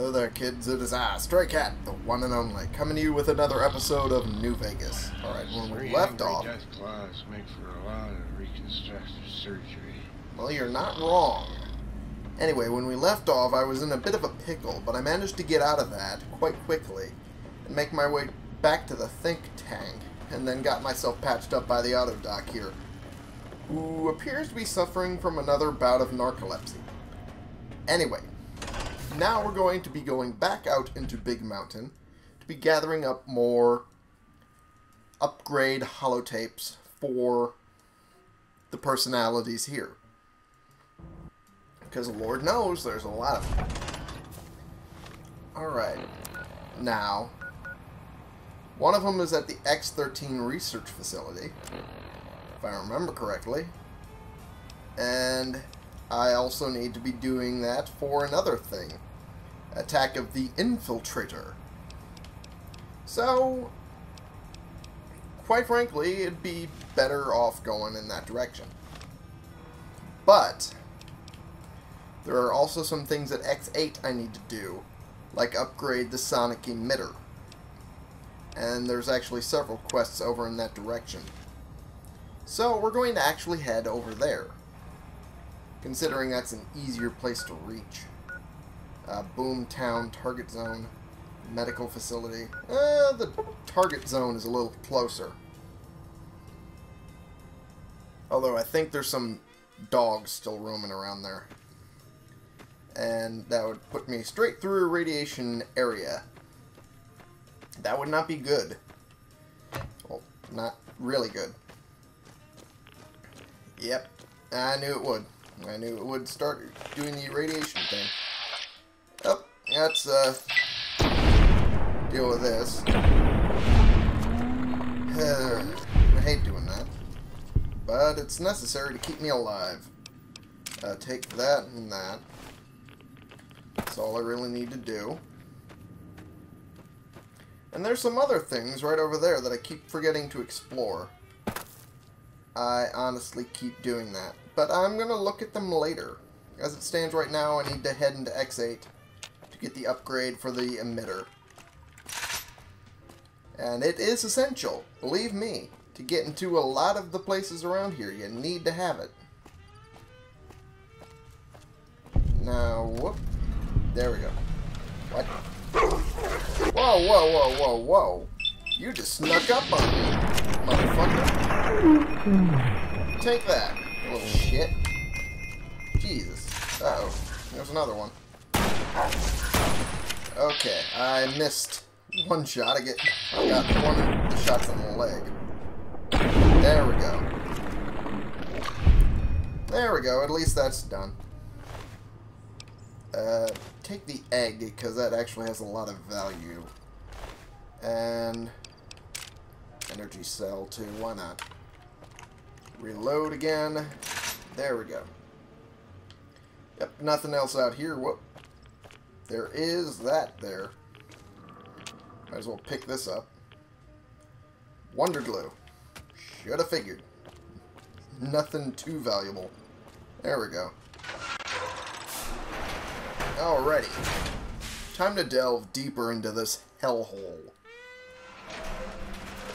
Hello there, kids. It is I, Stray Cat, the one and only, coming to you with another episode of New Vegas. Alright, when we left off... Deathclaws make for a lot of reconstructive surgery. Well, you're not wrong. Anyway, when we left off, I was in a bit of a pickle, but I managed to get out of that quite quickly and make my way back to the think tank, and then got myself patched up by the auto doc here, who appears to be suffering from another bout of narcolepsy. Anyway, now we're going to be going back out into Big Mountain to be gathering up more upgrade holotapes for the personalities here. Because Lord knows there's a lot of them. Alright. Now, one of them is at the X-13 research facility, if I remember correctly. And I also need to be doing that for another thing. Attack of the Infiltrator. So, quite frankly, it'd be better off going in that direction. But, there are also some things at X8 I need to do, like upgrade the sonic emitter. And there's actually several quests over in that direction. So we're going to actually head over there, considering that's an easier place to reach. Uh, Boomtown, Target Zone, Medical Facility. Uh, the Target Zone is a little closer. Although I think there's some dogs still roaming around there and that would put me straight through a radiation area. That would not be good. Well, not really good. Yep, I knew it would. I knew it would start doing the radiation thing. Oh, let's uh, deal with this. I hate doing that. But it's necessary to keep me alive. Uh, take that and that. That's all I really need to do. And there's some other things right over there that I keep forgetting to explore. I honestly keep doing that. But I'm going to look at them later. As it stands right now, I need to head into X8 to get the upgrade for the emitter. And it is essential, believe me, to get into a lot of the places around here. You need to have it. Now, whoop. There we go. What? Whoa, whoa, whoa, whoa, whoa. You just snuck up on me, motherfucker. Take that, little shit. Jesus. Uh oh There's another one. Okay, I missed one shot. I get I got one of the shots on the leg. There we go. There we go. At least that's done. Uh, take the egg, because that actually has a lot of value. And energy cell, too. Why not? Reload again. There we go. Yep, nothing else out here. Whoop. There is that there. Might as well pick this up. Wonder Glue. Should have figured. Nothing too valuable. There we go. Alrighty. Time to delve deeper into this hellhole.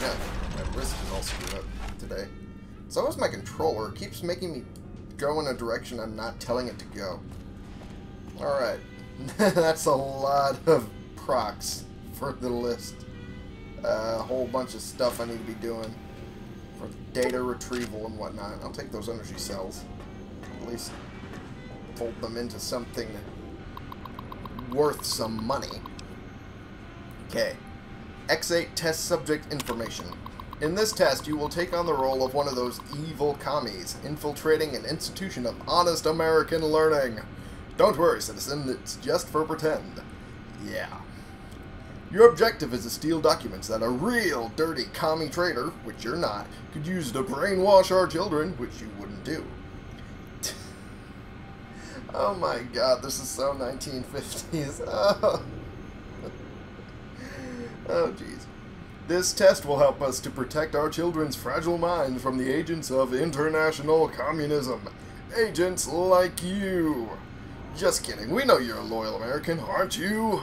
Yeah, my wrist is all screwed up today. So is my controller. It keeps making me go in a direction I'm not telling it to go. Alright. That's a lot of procs for the list. Uh, a whole bunch of stuff I need to be doing for data retrieval and whatnot. I'll take those energy cells. At least fold them into something worth some money. Okay. X8 test subject information. In this test, you will take on the role of one of those evil commies, infiltrating an institution of honest American learning. Don't worry, citizen, it's just for pretend. Yeah. Your objective is to steal documents that a real dirty commie traitor, which you're not, could use to brainwash our children, which you wouldn't do. Oh my god, this is so 1950s. Oh, oh jeez. This test will help us to protect our children's fragile minds from the agents of international communism. Agents like you. Just kidding. We know you're a loyal American, aren't you?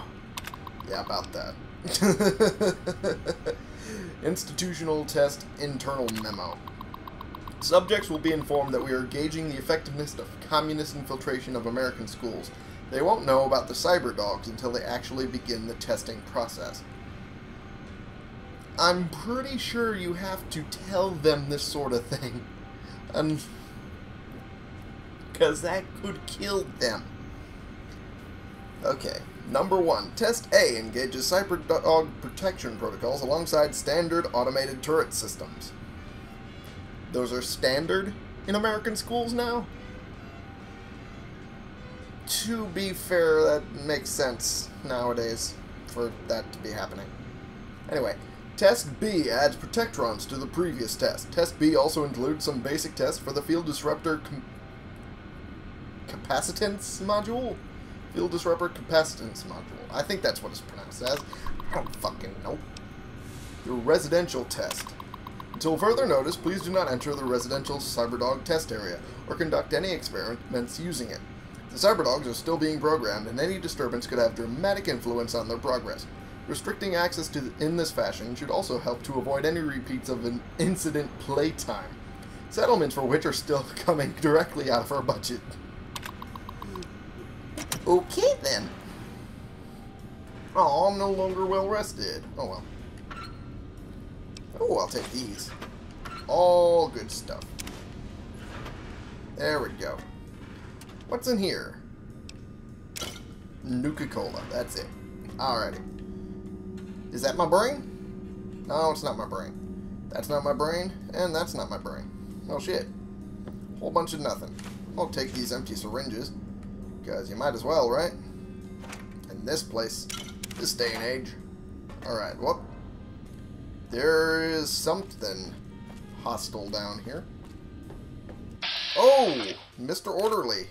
Yeah, about that. Institutional test internal memo. Subjects will be informed that we are gauging the effectiveness of communist infiltration of American schools. They won't know about the cyber dogs until they actually begin the testing process. I'm pretty sure you have to tell them this sort of thing. And because that could kill them. Okay, number one. Test A engages CyberDog protection protocols alongside standard automated turret systems. Those are standard in American schools now? To be fair, that makes sense nowadays for that to be happening. Anyway, Test B adds Protectrons to the previous test. Test B also includes some basic tests for the Field Disruptor Capacitance module? Field Disruptor Capacitance module. I think that's what it's pronounced as. I don't fucking know. Your residential test. Until further notice, please do not enter the residential Cyberdog test area or conduct any experiments using it. The Cyberdogs are still being programmed, and any disturbance could have dramatic influence on their progress. Restricting access to the, in this fashion should also help to avoid any repeats of an incident playtime, settlements for which are still coming directly out of our budget. Okay then. Oh, I'm no longer well rested. Oh well. Oh, I'll take these. All good stuff. There we go. What's in here? Nuka-Cola. That's it. Alrighty. Is that my brain? No, it's not my brain. That's not my brain, and that's not my brain. Oh shit. Whole bunch of nothing. I'll take these empty syringes. Because you might as well, right? In this place, this day and age. Alright, well, there is something hostile down here. Oh, Mr. Orderly.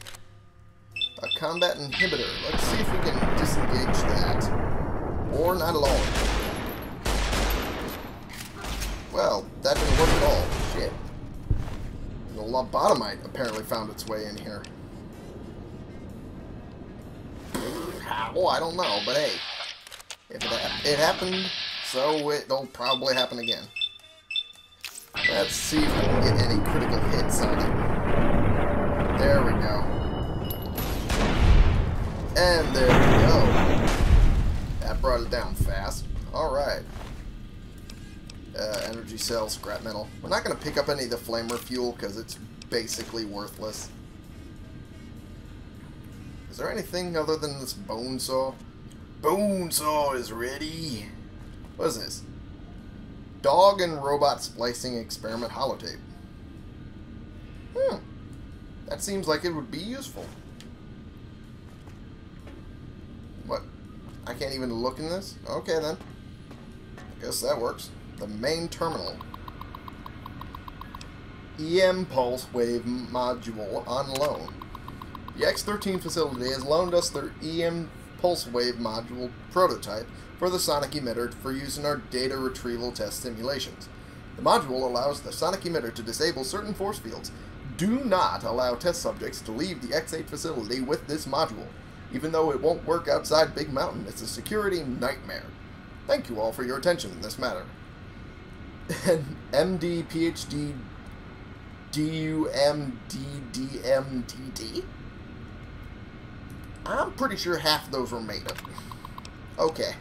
A combat inhibitor. Let's see if we can disengage that. Or not at all. Well, that didn't work at all. Shit. The lobotomite apparently found its way in here. How? Oh, I don't know, but hey. If it, ha it happened, so it'll probably happen again. Let's see if we can get any critical hits on it. There we go. And there we go. That brought it down fast. Alright. Uh, energy cell, scrap metal. We're not going to pick up any of the flamer fuel because it's basically worthless. Is there anything other than this bone saw? Bone saw is ready. What is this? Dog and robot splicing experiment holotape. Hmm. That seems like it would be useful. What? I can't even look in this? Okay then. I guess that works. The main terminal. EM pulse wave module on loan. The X13 facility has loaned us their EM pulse wave module prototype for the sonic emitter for use in our data retrieval test simulations. The module allows the sonic emitter to disable certain force fields. Do not allow test subjects to leave the X8 facility with this module. Even though it won't work outside Big Mountain, it's a security nightmare. Thank you all for your attention in this matter. MD, PhD, DUM, DDMDD? I'm pretty sure half of those were made up. Okay.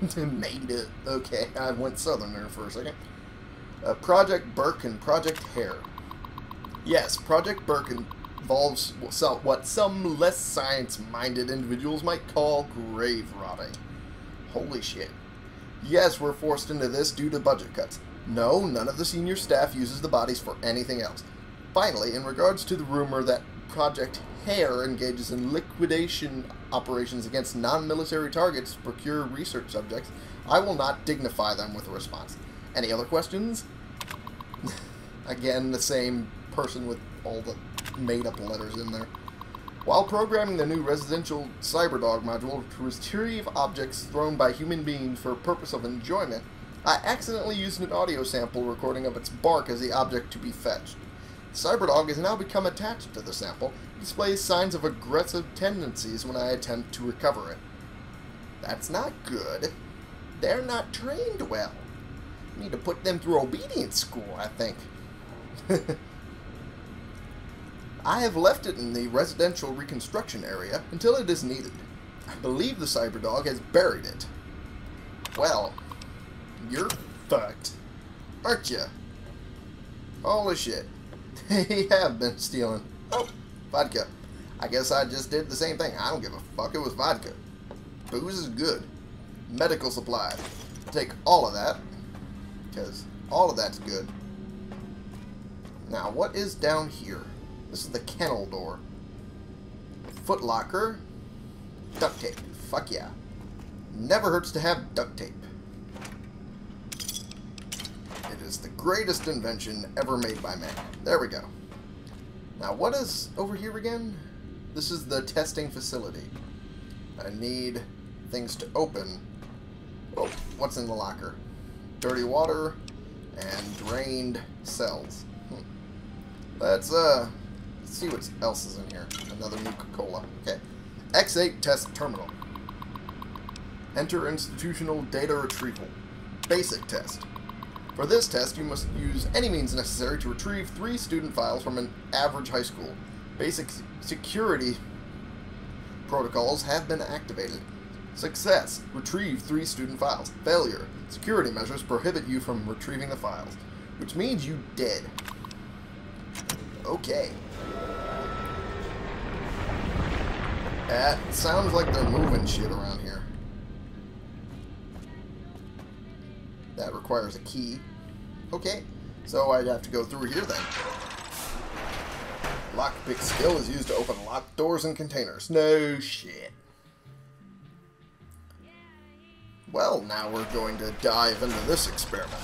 made up. Okay, I went southern there for a second. Uh, Project Burke and Project Hare. Yes, Project Burke involves what some less science-minded individuals might call grave rotting. Holy shit. Yes, we're forced into this due to budget cuts. No, none of the senior staff uses the bodies for anything else. Finally, in regards to the rumor that Project Hare engages in liquidation operations against non-military targets to procure research subjects, I will not dignify them with a response. Any other questions? Again, the same person with all the made-up letters in there. While programming the new residential Cyberdog module to retrieve objects thrown by human beings for purpose of enjoyment, I accidentally used an audio sample recording of its bark as the object to be fetched. Cyberdog has now become attached to the sample, and displays signs of aggressive tendencies when I attempt to recover it. That's not good. They're not trained well. Need to put them through obedience school, I think. I have left it in the residential reconstruction area until it is needed. I believe the Cyberdog has buried it. Well, you're fucked, aren't you? Holy shit. they have been stealing. Oh, vodka. I guess I just did the same thing. I don't give a fuck. It was vodka. Booze is good. Medical supplies. Take all of that. Because all of that's good. Now, what is down here? This is the kennel door. Foot locker. Duct tape. Fuck yeah. Never hurts to have duct tape. It is the greatest invention ever made by man. There we go. Now, what is over here again? This is the testing facility. I need things to open. Oh, what's in the locker? Dirty water and drained cells. Hmm. Let's, uh, see what else is in here. Another Nuka-Cola. Okay. X8 test terminal. Enter institutional data retrieval. Basic test. For this test, you must use any means necessary to retrieve three student files from an average high school. Basic security protocols have been activated. Success. Retrieve three student files. Failure. Security measures prohibit you from retrieving the files. Which means you dead. Okay. That sounds like they're moving shit around here. That requires a key. Okay, so I'd have to go through here then. Lockpick skill is used to open locked doors and containers. No shit. Well, now we're going to dive into this experiment.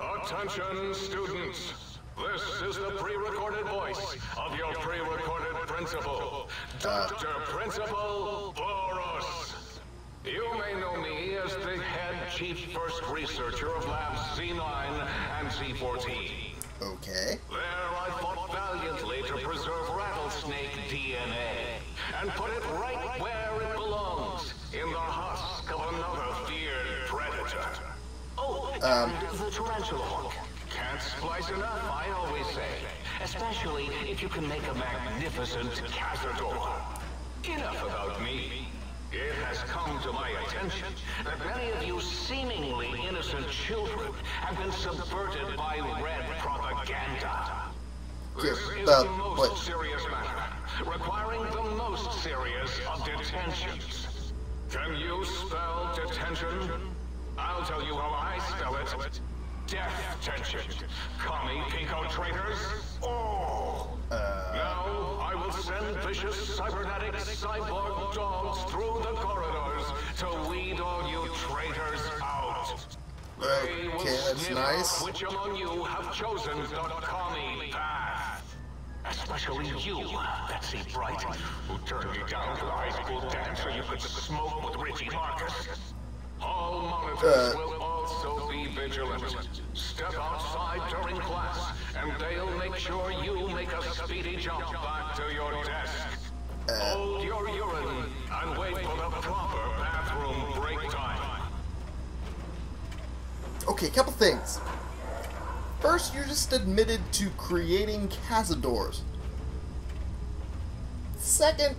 Attention, students. This is the pre-recorded voice of your pre-recorded principal, Dr. Principal Borous. You may know me as the head chief first researcher of Labs Z9 and Z14. Okay. There I fought valiantly to preserve rattlesnake DNA and put it right where it belongs, in the husk of another feared predator. Oh, Um. and the tarantula hawk. Can't splice enough, I always say. Especially if you can make a magnificent cazador. Enough about me. It has come to my attention that many of you seemingly innocent children have been subverted by red propaganda. This is the most serious matter, requiring the most serious of detentions. Can you spell detention? I'll tell you how I spell it. Death tension. Commie Pico traitors? Oh! Now, I will send vicious cybernetic cyborg dogs through the corridors to weed all you traitors out. Okay, that's nice. which among you have chosen the commie path. Especially you, Betsy Bright, who turned me down to the high school dance so you could smoke with Richie Marcus. All monitors Uh. will also be vigilant. Step outside during class, and they'll make sure you make a speedy jump back to your desk. Hold your urine and wait for the proper bathroom break time. Okay, couple things. First, you're just admitted to creating cazadors. Second,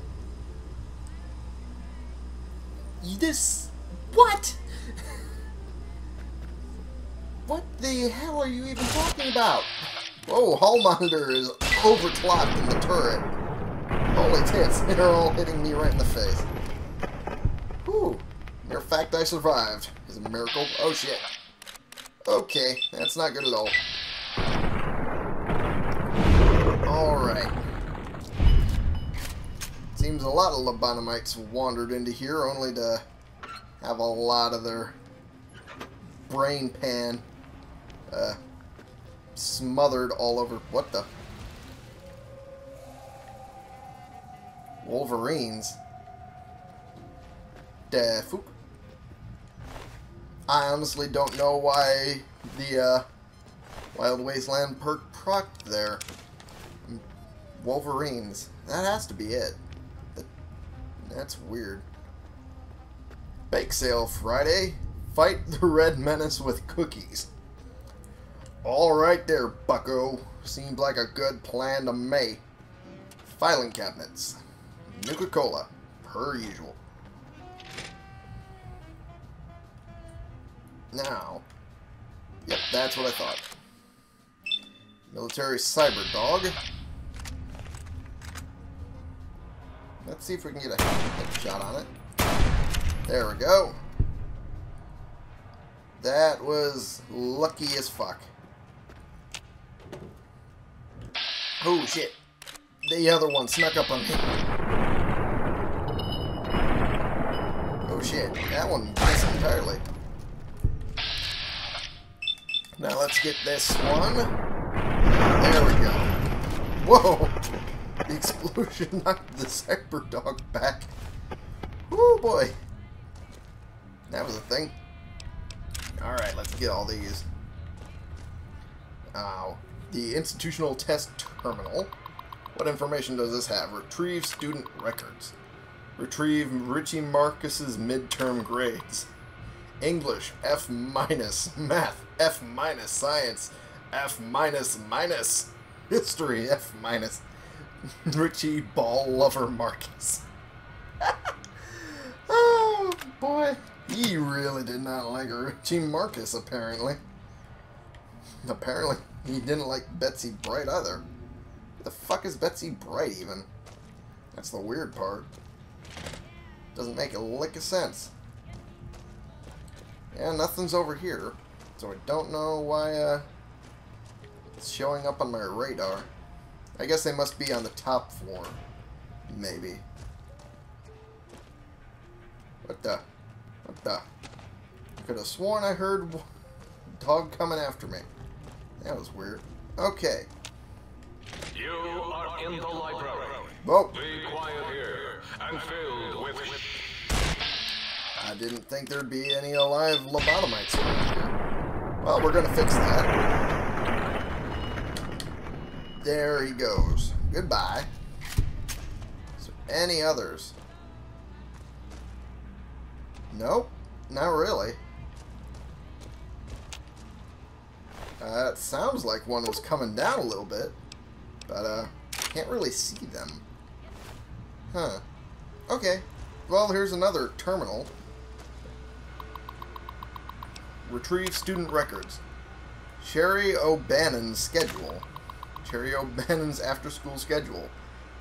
you this what? What the hell are you even talking about? Whoa, hall monitor is overclocked in the turret. Holy tits, they're all hitting me right in the face. Whew. Mere fact I survived is a miracle. Oh shit. Okay, that's not good at all. Alright. Seems a lot of Lobotomites wandered into here only to have a lot of their brain pan uh, smothered all over. What the? Wolverines. Da. I honestly don't know why the uh, Wild Wasteland perk proc there. Wolverines. That has to be it. That- That's weird. Bake sale Friday. Fight the Red Menace with cookies. Alright there, bucko. Seems like a good plan to me. Filing cabinets. Nuka-Cola. Per usual. Now. Yep, that's what I thought. Military cyber dog. Let's see if we can get a headshot on it. There we go. That was lucky as fuck. Oh shit. The other one snuck up on me. Oh shit. That one missed entirely. Now let's get this one. There we go. Whoa! The explosion knocked the cyber dog back. Oh boy. That was a thing. Alright, let's get all these. Ow. The Institutional Test Terminal. What information does this have? Retrieve student records. Retrieve Richie Marcus's midterm grades. English, F minus. Math, F minus. Science, F minus minus. History, F minus. Richie Ball Lover Marcus. oh, boy. He really did not like Richie Marcus, apparently. Apparently, he didn't like Betsy Bright either. The fuck is Betsy Bright, even? That's the weird part. Doesn't make a lick of sense. Yeah, nothing's over here. So I don't know why uh, it's showing up on my radar. I guess they must be on the top floor. Maybe. What the? What the? I could have sworn I heard dog coming after me. That was weird. Okay. You are in the library. Whoa. Be quiet here and filled with I didn't think there'd be any alive lobotomites around here. Well, we're gonna fix that. There he goes. Goodbye. Is there any others? Nope, not really. Uh, it sounds like one was coming down a little bit, but uh, can't really see them. Huh. Okay. Well, here's another terminal. Retrieve student records. Sherry O'Bannon's schedule. Sherry O'Bannon's after-school schedule.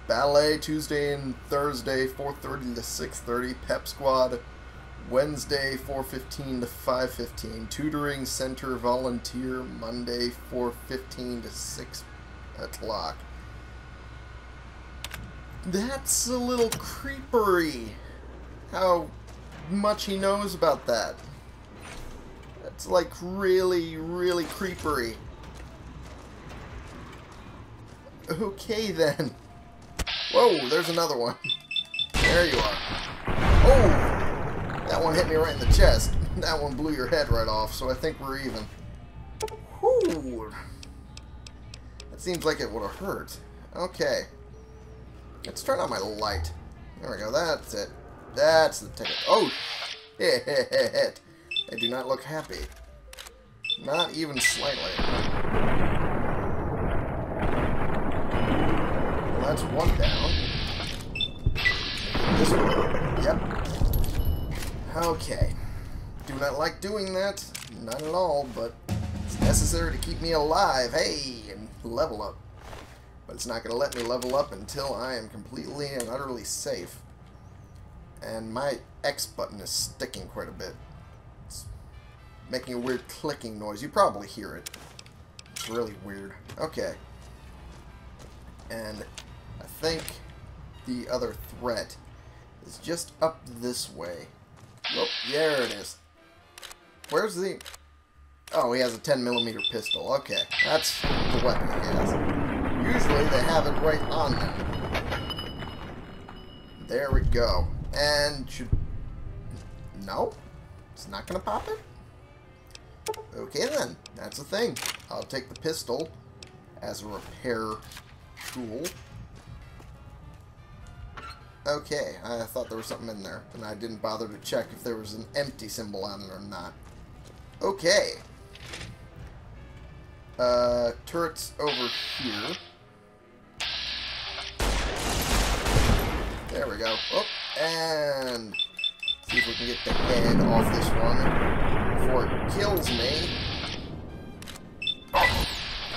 Ballet Tuesday and Thursday, 4:30 to 6:30. Pep Squad Wednesday, 4:15 to 5:15. Tutoring Center Volunteer Monday, 4:15 to 6 o'clock. That's a little creepery. How much he knows about that. That's like really, really creepery. Okay then. Whoa, there's another one. There you are. Oh! That one hit me right in the chest. That one blew your head right off, so I think we're even. That seems like it would have hurt. Okay. Let's turn on my light. There we go, that's it. That's the ticket. Oh! Hit. They do not look happy. Not even slightly. Well, that's one down. This one. Yep. Okay. Do not like doing that. Not at all, but it's necessary to keep me alive. Hey, and level up. But it's not going to let me level up until I am completely and utterly safe. And my X button is sticking quite a bit. It's making a weird clicking noise. You probably hear it. It's really weird. Okay. And I think the other threat is just up this way. Oh, there it is. Where's the... Oh, he has a 10 millimeter pistol. Okay, that's the weapon he has. Usually they have it right on them. There we go. And should... No? It's not going to pop it? Okay then, that's the thing. I'll take the pistol as a repair tool. Okay, I thought there was something in there, and I didn't bother to check if there was an empty symbol on it or not. Okay. Uh, turrets over here. There we go. Oh, and see if we can get the head off this one before it kills me. Oh,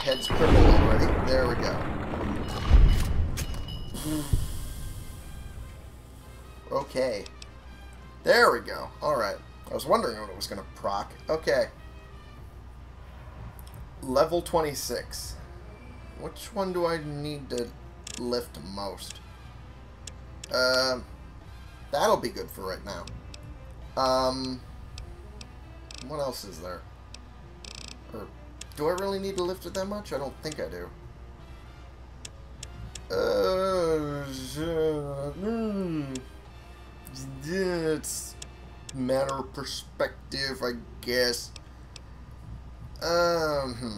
head's crippled already. There we go. Okay. There we go. Alright. I was wondering what it was going to proc. Okay. Level 26. Which one do I need to lift most? Um, that'll be good for right now. Um, what else is there? Or, do I really need to lift it that much? I don't think I do. Uh, hmm. It's matter of perspective, I guess. Um, hmm.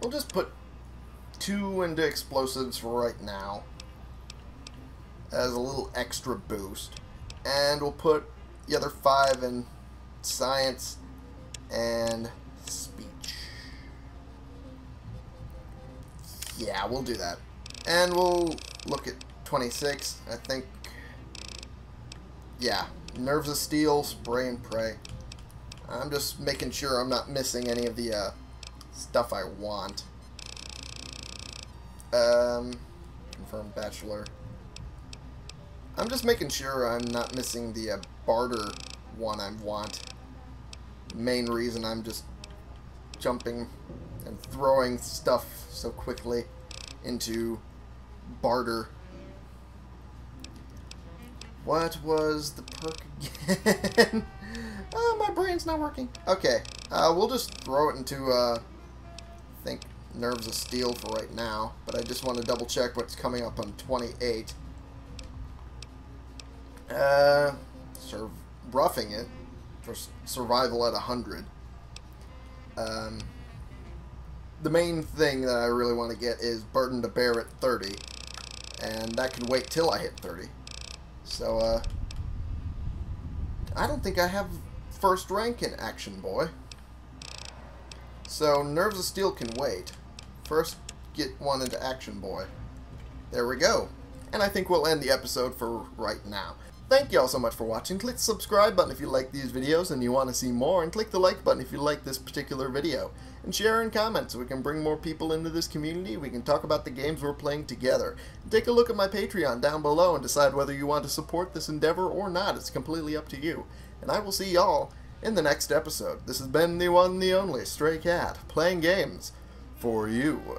We'll just put two into explosives for right now as a little extra boost. And we'll put the other five in science and speech. Yeah, we'll do that. And we'll look at 26. I think, yeah, Nerves of Steel, Spray and Pray. I'm just making sure I'm not missing any of the uh, stuff I want. Um, confirm bachelor. I'm just making sure I'm not missing the uh, barter one I want. Main reason I'm just jumping and throwing stuff so quickly into barter. What was the perk again? oh, my brain's not working. Okay, uh, we'll just throw it into, uh, I think, Nerves of Steel for right now, but I just want to double check what's coming up on 28. Uh, roughing it for survival at 100. Um, the main thing that I really want to get is Burden to Bear at 30, and that can wait till I hit 30. So, uh, I don't think I have first rank in Action Boy. So, Nerves of Steel can wait. First, get one into Action Boy. There we go. And I think we'll end the episode for right now. Thank you all so much for watching. Click the subscribe button if you like these videos and you want to see more, and click the like button if you like this particular video. And share and comment so we can bring more people into this community, we can talk about the games we're playing together. And take a look at my Patreon down below and decide whether you want to support this endeavor or not. It's completely up to you. And I will see y'all in the next episode. This has been the one, the only Stray Cat, playing games for you.